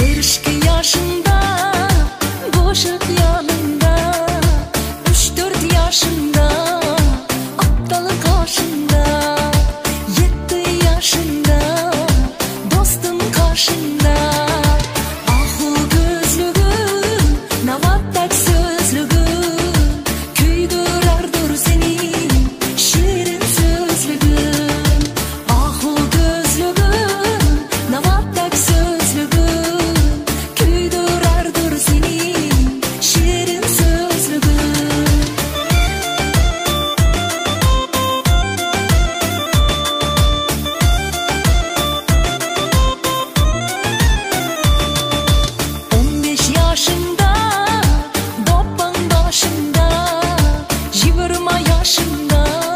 Berişki yaşında Boşak yanında. Üç dört yaşında. 什么？